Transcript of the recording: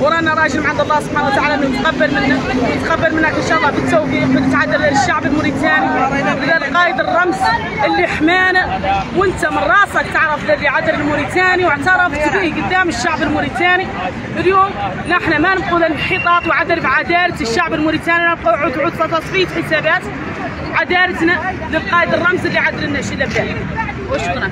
ورانا راجل من عند الله سبحانه وتعالى نتقبل منك منا منك إن شاء الله بالتوفيق وتعدل للشعب الموريتاني. للقائد الرمز اللي حمانا وأنت من راسك تعرف اللي عدل الموريتاني واعترفت به قدام الشعب الموريتاني. اليوم نحن ما نبقوا الانحطاط وعدل بعدالة الشعب الموريتاني نبقوا عود عود تصفيه حسابات. عدالتنا للقائد الرمز اللي عدل لنا شي وشكرا.